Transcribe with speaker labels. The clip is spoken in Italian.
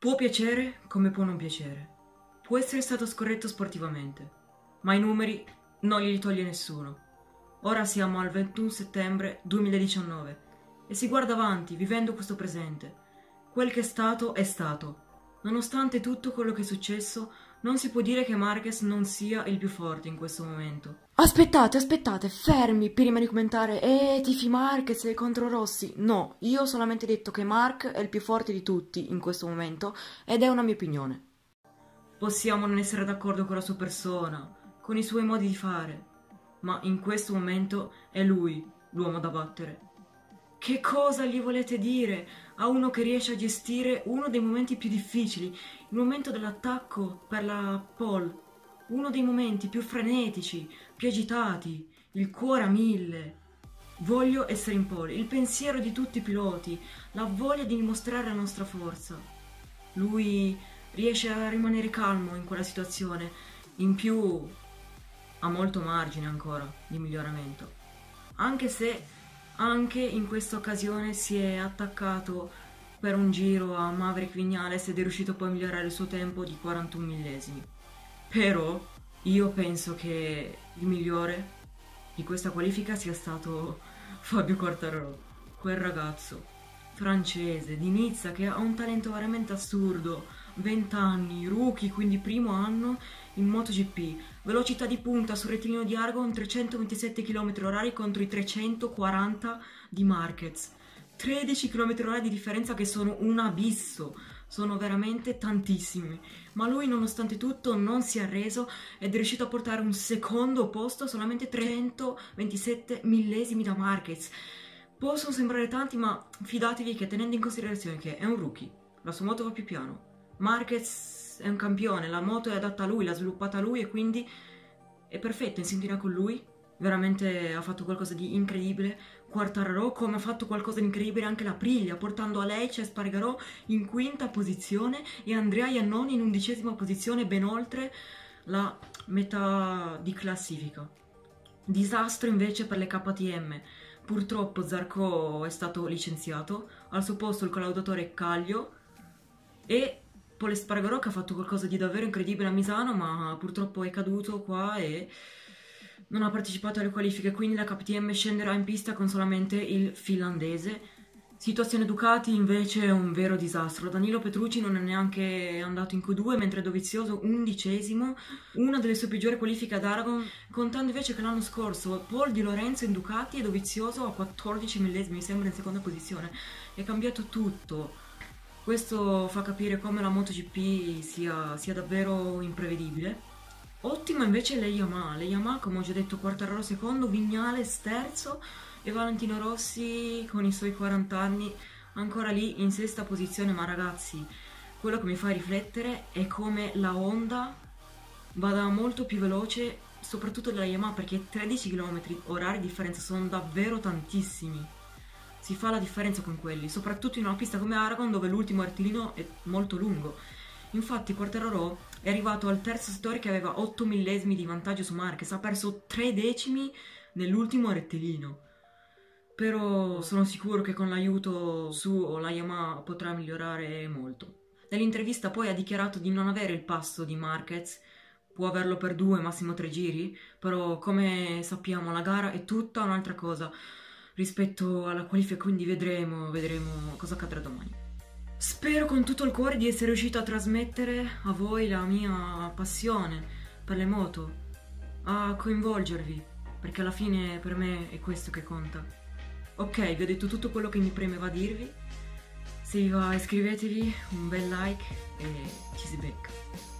Speaker 1: Può piacere come può non piacere. Può essere stato scorretto sportivamente, ma i numeri non glieli toglie nessuno. Ora siamo al 21 settembre 2019 e si guarda avanti, vivendo questo presente. Quel che è stato è stato. Nonostante tutto quello che è successo, non si può dire che Marquez non sia il più forte in questo momento.
Speaker 2: Aspettate, aspettate, fermi prima di commentare. Eh, tifi Marquez e contro Rossi. No, io ho solamente detto che Mark è il più forte di tutti in questo momento ed è una mia opinione.
Speaker 1: Possiamo non essere d'accordo con la sua persona, con i suoi modi di fare, ma in questo momento è lui l'uomo da battere. Che cosa gli volete dire a uno che riesce a gestire uno dei momenti più difficili, il momento dell'attacco per la pole, uno dei momenti più frenetici, più agitati, il cuore a mille. Voglio essere in pole, il pensiero di tutti i piloti, la voglia di dimostrare la nostra forza. Lui riesce a rimanere calmo in quella situazione, in più ha molto margine ancora di miglioramento. Anche se anche in questa occasione si è attaccato per un giro a Maverick Vignales ed è riuscito poi a migliorare il suo tempo di 41 millesimi. Però io penso che il migliore di questa qualifica sia stato Fabio Quartararo, quel ragazzo francese di Nizza che ha un talento veramente assurdo, 20 anni, rookie, quindi primo anno in MotoGP, velocità di punta sul rettilineo di Argon 327 km/h contro i 340 di Marquez. 13 km/h di differenza che sono un abisso, sono veramente tantissimi. Ma lui nonostante tutto non si è arreso ed è riuscito a portare un secondo posto solamente 327 millesimi da Marquez. Possono sembrare tanti, ma fidatevi che tenendo in considerazione che è un rookie, la sua moto va più piano, Marquez è un campione, la moto è adatta a lui, l'ha sviluppata lui e quindi è perfetto in sintonia con lui. Veramente ha fatto qualcosa di incredibile. Quartararo come ha fatto qualcosa di incredibile anche la Priglia, portando Aleice e Spargarò in quinta posizione e Andrea Iannoni in undicesima posizione, ben oltre la metà di classifica. Disastro invece per le KTM. Purtroppo Zarco è stato licenziato, al suo posto il collaudatore Caglio e Paul Espargarò che ha fatto qualcosa di davvero incredibile a Misano, ma purtroppo è caduto qua e non ha partecipato alle qualifiche, quindi la KTM scenderà in pista con solamente il finlandese. Situazione Ducati invece è un vero disastro. Danilo Petrucci non è neanche andato in Q2, mentre Dovizioso undicesimo, una delle sue peggiori qualifiche ad Aragon, contando invece che l'anno scorso Paul Di Lorenzo in Ducati e Dovizioso a 14 millesimi, mi sembra in seconda posizione. È cambiato tutto. Questo fa capire come la MotoGP sia, sia davvero imprevedibile. Ottima invece le Yamaha, le Yamaha come ho già detto Quartararo secondo, Vignales terzo e Valentino Rossi con i suoi 40 anni ancora lì in sesta posizione, ma ragazzi quello che mi fa riflettere è come la Honda vada molto più veloce soprattutto della Yamaha perché 13 km orari di differenza sono davvero tantissimi si fa la differenza con quelli, soprattutto in una pista come Aragon dove l'ultimo rettilineo è molto lungo. Infatti Quartararo è arrivato al terzo settore che aveva 8 millesimi di vantaggio su Marquez, ha perso 3 decimi nell'ultimo rettilineo. Però sono sicuro che con l'aiuto suo la Yamaha potrà migliorare molto. Nell'intervista poi ha dichiarato di non avere il passo di Marquez, può averlo per due, massimo tre giri, però come sappiamo la gara è tutta un'altra cosa rispetto alla qualifica, quindi vedremo, vedremo cosa accadrà domani. Spero con tutto il cuore di essere riuscito a trasmettere a voi la mia passione per le moto, a coinvolgervi, perché alla fine per me è questo che conta. Ok, vi ho detto tutto quello che mi premeva dirvi. Se vi va iscrivetevi, un bel like e ci si becca.